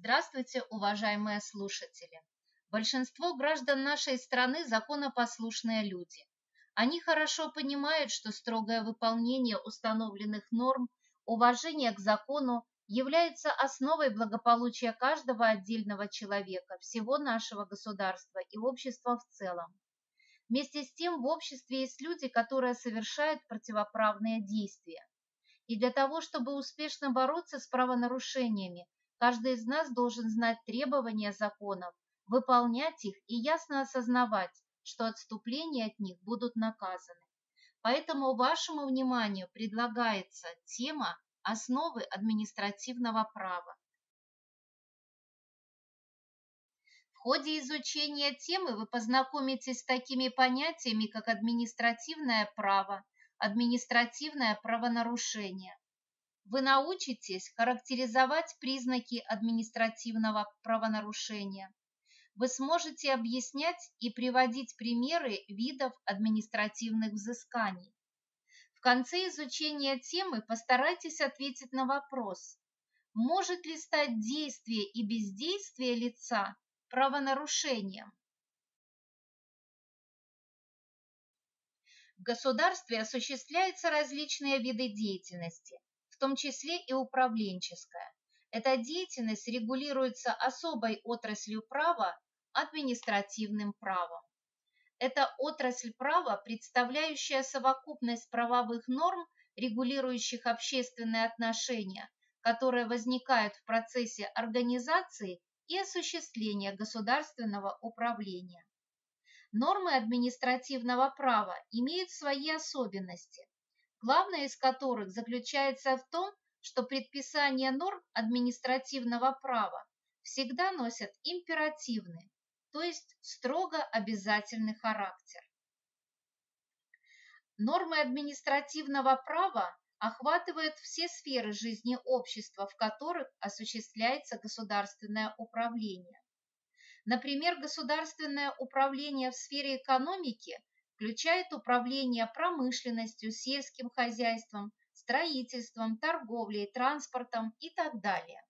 Здравствуйте, уважаемые слушатели! Большинство граждан нашей страны законопослушные люди. Они хорошо понимают, что строгое выполнение установленных норм, уважение к закону является основой благополучия каждого отдельного человека, всего нашего государства и общества в целом. Вместе с тем в обществе есть люди, которые совершают противоправные действия. И для того, чтобы успешно бороться с правонарушениями, Каждый из нас должен знать требования законов, выполнять их и ясно осознавать, что отступления от них будут наказаны. Поэтому вашему вниманию предлагается тема «Основы административного права». В ходе изучения темы вы познакомитесь с такими понятиями, как административное право, административное правонарушение, вы научитесь характеризовать признаки административного правонарушения. Вы сможете объяснять и приводить примеры видов административных взысканий. В конце изучения темы постарайтесь ответить на вопрос, может ли стать действие и бездействие лица правонарушением. В государстве осуществляются различные виды деятельности в том числе и управленческая. Эта деятельность регулируется особой отраслью права – административным правом. Это отрасль права, представляющая совокупность правовых норм, регулирующих общественные отношения, которые возникают в процессе организации и осуществления государственного управления. Нормы административного права имеют свои особенности, главное из которых заключается в том, что предписания норм административного права всегда носят императивный, то есть строго обязательный характер. Нормы административного права охватывают все сферы жизни общества, в которых осуществляется государственное управление. Например, государственное управление в сфере экономики включает управление промышленностью, сельским хозяйством, строительством, торговлей, транспортом и так далее.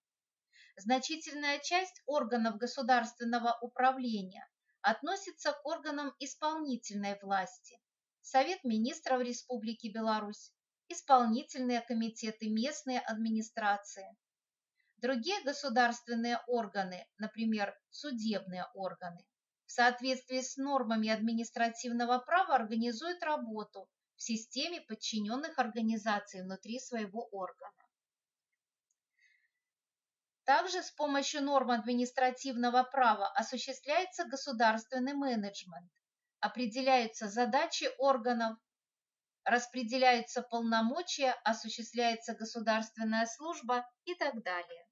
Значительная часть органов государственного управления относится к органам исполнительной власти. Совет министров Республики Беларусь, исполнительные комитеты местной администрации. Другие государственные органы, например, судебные органы, в соответствии с нормами административного права организует работу в системе подчиненных организаций внутри своего органа. Также с помощью норм административного права осуществляется государственный менеджмент, определяются задачи органов, распределяются полномочия, осуществляется государственная служба и так далее.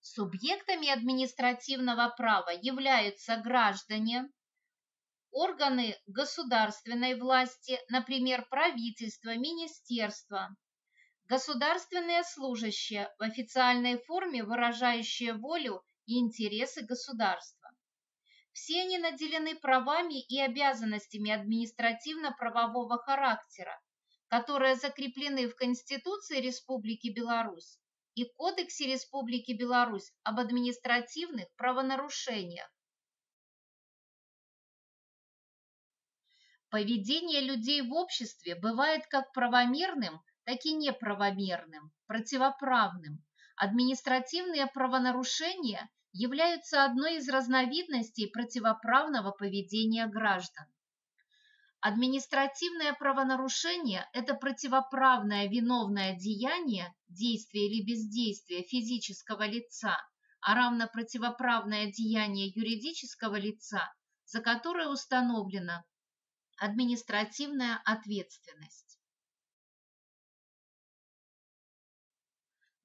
Субъектами административного права являются граждане, органы государственной власти, например, правительство, министерство, государственные служащие в официальной форме, выражающие волю и интересы государства. Все они наделены правами и обязанностями административно-правового характера, которые закреплены в Конституции Республики Беларусь и Кодексе Республики Беларусь об административных правонарушениях. Поведение людей в обществе бывает как правомерным, так и неправомерным, противоправным. Административные правонарушения являются одной из разновидностей противоправного поведения граждан. Административное правонарушение – это противоправное виновное деяние, действие или бездействие физического лица, а равно противоправное деяние юридического лица, за которое установлена административная ответственность.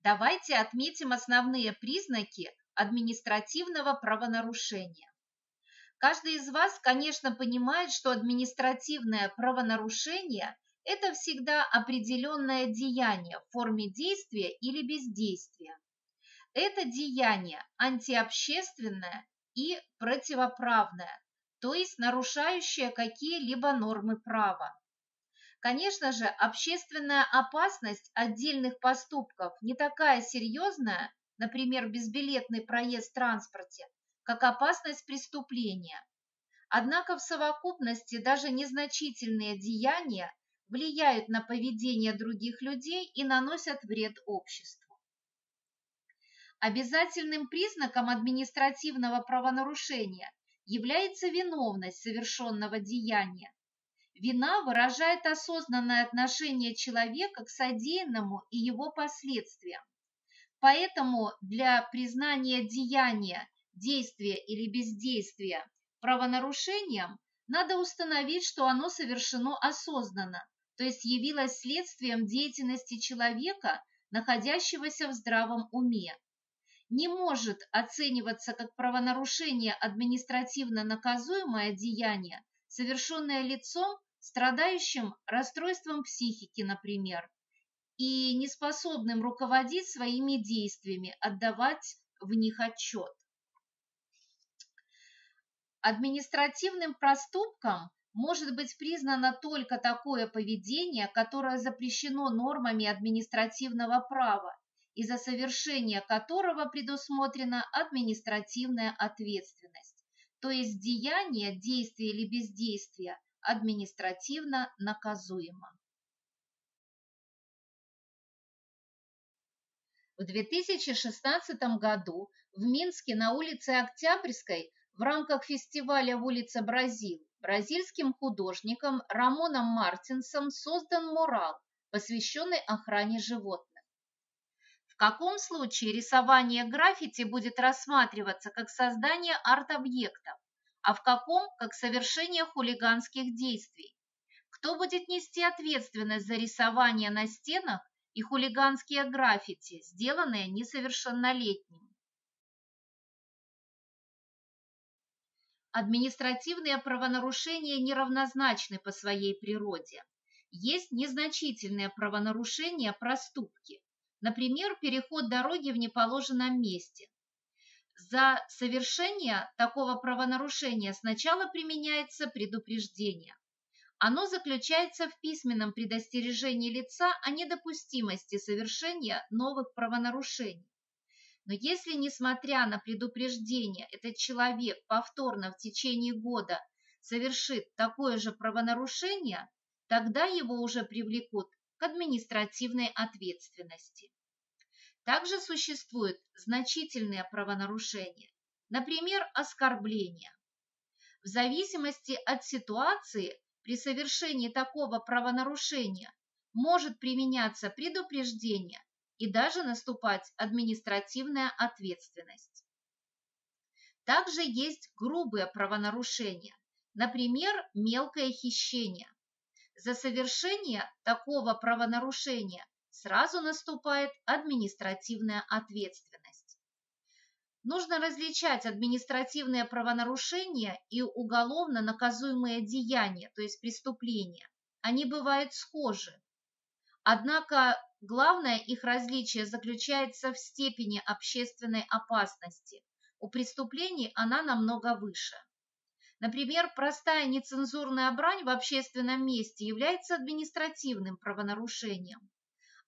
Давайте отметим основные признаки административного правонарушения. Каждый из вас, конечно, понимает, что административное правонарушение – это всегда определенное деяние в форме действия или бездействия. Это деяние антиобщественное и противоправное, то есть нарушающее какие-либо нормы права. Конечно же, общественная опасность отдельных поступков не такая серьезная, например, безбилетный проезд в транспорте, как опасность преступления. Однако в совокупности даже незначительные деяния влияют на поведение других людей и наносят вред обществу. Обязательным признаком административного правонарушения является виновность совершенного деяния, Вина выражает осознанное отношение человека к содеянному и его последствиям. Поэтому для признания деяния, действия или бездействия правонарушением надо установить, что оно совершено осознанно, то есть явилось следствием деятельности человека, находящегося в здравом уме. Не может оцениваться как правонарушение административно наказуемое деяние, совершенное лицом, страдающим расстройством психики, например, и неспособным руководить своими действиями, отдавать в них отчет. Административным проступком может быть признано только такое поведение, которое запрещено нормами административного права и за совершение которого предусмотрена административная ответственность, то есть деяние, действие или бездействие административно наказуемо. В 2016 году в Минске на улице Октябрьской в рамках фестиваля в улице Бразил бразильским художником Рамоном Мартинсом создан мурал, посвященный охране животных. В каком случае рисование граффити будет рассматриваться как создание арт-объектов, а в каком – как совершение хулиганских действий. Кто будет нести ответственность за рисование на стенах и хулиганские граффити, сделанные несовершеннолетним? Административные правонарушения неравнозначны по своей природе. Есть незначительные правонарушения, проступки, например, переход дороги в неположенном месте, за совершение такого правонарушения сначала применяется предупреждение. Оно заключается в письменном предостережении лица о недопустимости совершения новых правонарушений. Но если, несмотря на предупреждение, этот человек повторно в течение года совершит такое же правонарушение, тогда его уже привлекут к административной ответственности. Также существуют значительные правонарушения, например, оскорбления. В зависимости от ситуации при совершении такого правонарушения может применяться предупреждение и даже наступать административная ответственность. Также есть грубые правонарушения, например, мелкое хищение. За совершение такого правонарушения сразу наступает административная ответственность. Нужно различать административные правонарушения и уголовно наказуемые деяния, то есть преступления. Они бывают схожи. Однако главное их различие заключается в степени общественной опасности. У преступлений она намного выше. Например, простая нецензурная брань в общественном месте является административным правонарушением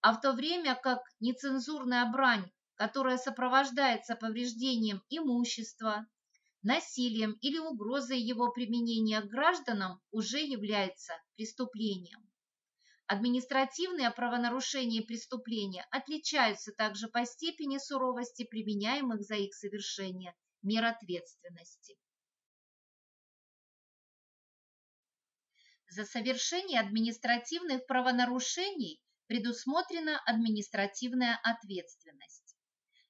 а в то время как нецензурная брань, которая сопровождается повреждением имущества, насилием или угрозой его применения к гражданам, уже является преступлением. Административные правонарушения и преступления отличаются также по степени суровости применяемых за их совершение мер ответственности. За совершение административных правонарушений предусмотрена административная ответственность.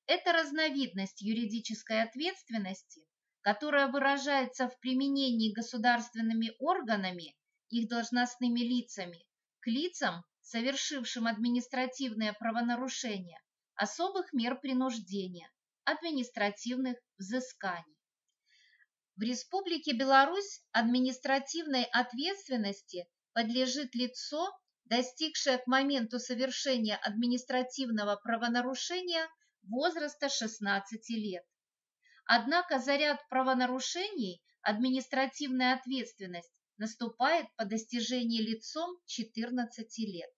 Это разновидность юридической ответственности, которая выражается в применении государственными органами, их должностными лицами, к лицам, совершившим административное правонарушение, особых мер принуждения, административных взысканий. В Республике Беларусь административной ответственности подлежит лицо, достигшая к моменту совершения административного правонарушения возраста 16 лет. Однако за ряд правонарушений административная ответственность наступает по достижении лицом 14 лет.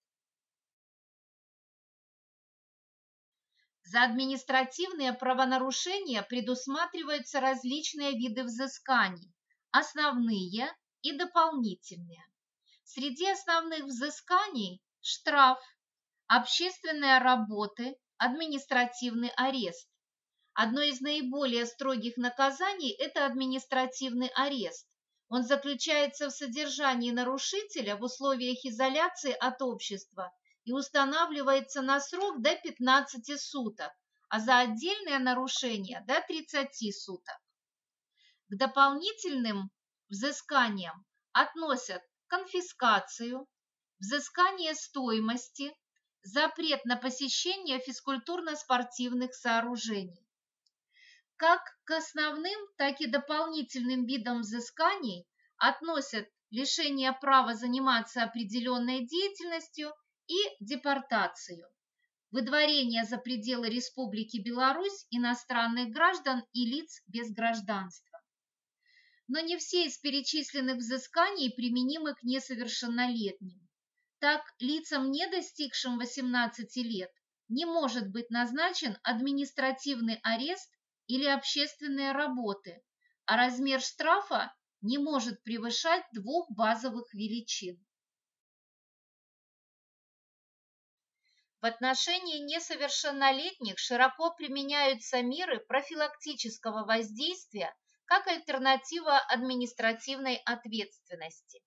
За административные правонарушения предусматриваются различные виды взысканий, основные и дополнительные. Среди основных взысканий – штраф, общественные работы, административный арест. Одно из наиболее строгих наказаний – это административный арест. Он заключается в содержании нарушителя в условиях изоляции от общества и устанавливается на срок до 15 суток, а за отдельное нарушение до 30 суток. К дополнительным взысканиям относят конфискацию, взыскание стоимости, запрет на посещение физкультурно-спортивных сооружений. Как к основным, так и дополнительным видам взысканий относят лишение права заниматься определенной деятельностью и депортацию, выдворение за пределы Республики Беларусь иностранных граждан и лиц без гражданства. Но не все из перечисленных взысканий применимы к несовершеннолетним. Так, лицам, не достигшим 18 лет, не может быть назначен административный арест или общественные работы, а размер штрафа не может превышать двух базовых величин. В отношении несовершеннолетних широко применяются меры профилактического воздействия как альтернатива административной ответственности.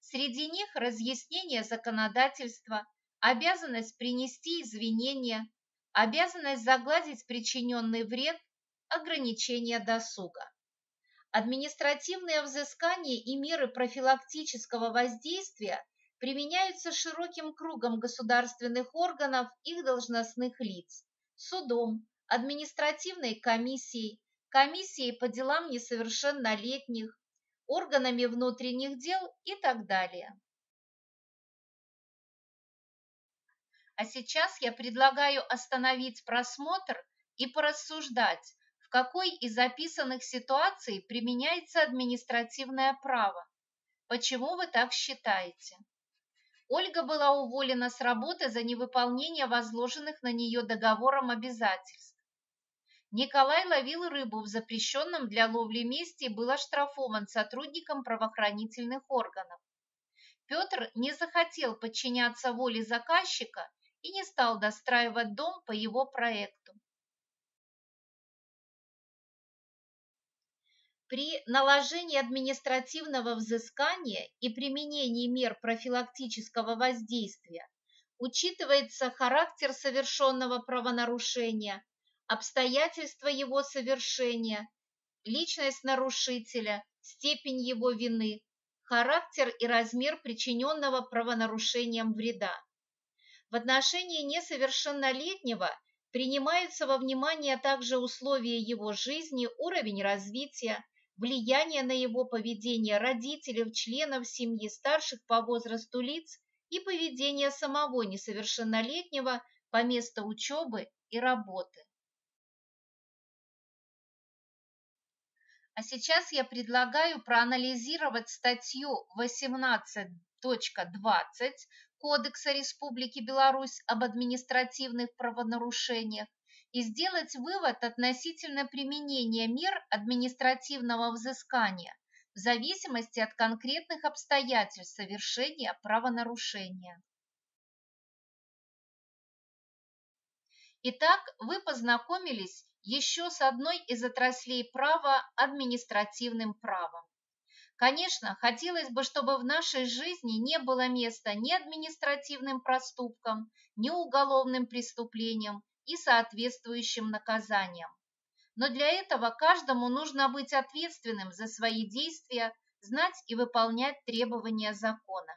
Среди них разъяснение законодательства, обязанность принести извинения, обязанность загладить причиненный вред, ограничение досуга. Административные взыскания и меры профилактического воздействия применяются широким кругом государственных органов их должностных лиц, судом, административной комиссией, комиссией по делам несовершеннолетних, органами внутренних дел и так далее. А сейчас я предлагаю остановить просмотр и порассуждать, в какой из записанных ситуаций применяется административное право. Почему вы так считаете? Ольга была уволена с работы за невыполнение возложенных на нее договором обязательств. Николай ловил рыбу в запрещенном для ловли месте и был оштрафован сотрудником правоохранительных органов. Петр не захотел подчиняться воле заказчика и не стал достраивать дом по его проекту. При наложении административного взыскания и применении мер профилактического воздействия учитывается характер совершенного правонарушения, обстоятельства его совершения, личность нарушителя, степень его вины, характер и размер причиненного правонарушением вреда. В отношении несовершеннолетнего принимаются во внимание также условия его жизни, уровень развития, влияние на его поведение родителей, членов семьи, старших по возрасту лиц и поведение самого несовершеннолетнего по месту учебы и работы. А сейчас я предлагаю проанализировать статью 18.20 Кодекса Республики Беларусь об административных правонарушениях и сделать вывод относительно применения мер административного взыскания в зависимости от конкретных обстоятельств совершения правонарушения. Итак, вы познакомились еще с одной из отраслей права – административным правом. Конечно, хотелось бы, чтобы в нашей жизни не было места ни административным проступкам, ни уголовным преступлениям, и соответствующим наказанием. Но для этого каждому нужно быть ответственным за свои действия, знать и выполнять требования закона.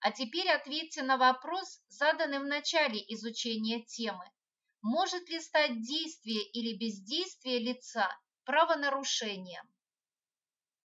А теперь ответьте на вопрос, заданный в начале изучения темы. Может ли стать действие или бездействие лица правонарушением?